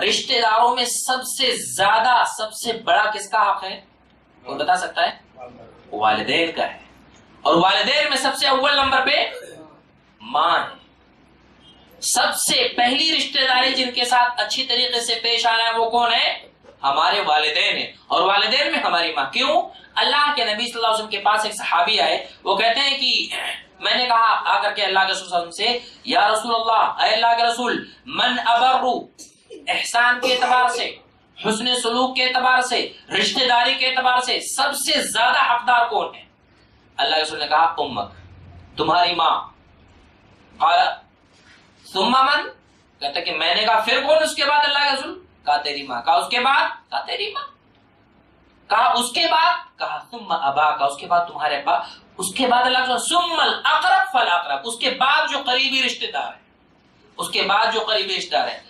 रिश्तेदारों में सबसे ज़्यादा, सबसे बड़ा किसका हक है? कोई बता सकता है? वालदेन का है। और वालदेन में सबसे अव्वल नंबर पे माँ है। सबसे पहली रिश्तेदारी जिनके साथ अच्छी तरीके से पेश आना है वो कौन है? हमारे वालदेन है। और वालदेन में हमारी माँ क्यों? अल्लाह के नबी सल्लल्लाहु अलैहि वसल्लम के पास एक सहाबी आए। वो कहते हैं कि, मैंने कहा, आकर के अल्लाह के रसूल से, या रसूल अल्लाह अल्लाह के रसूल, मन अबर्रु एहसान के एतबार से, हुस्न सलूक के एतबार से, रिश्तेदारी के एतबार से सबसे ज़्यादा हकदार कौन है? अल्लाह रसूल ने कहा उम्मक तुम्हारी माँ। सुम्मा मन, कहते कि मैंने कहा, फिर कौन उसके बाद अल्लाह के रसूल? कहा, तेरी माँ। कहा, उसके बाद? कहा, तेरी माँ। कहा, उसके बाद? कहा तुम अबा। का उसके बाद तुम्हारे अब्बा। उसके बाद अल्लाह सुम्मल अकरब फल अकरब। उसके बाद जो करीबी रिश्तेदार है। उसके बाद जो करीबी रिश्तेदार है।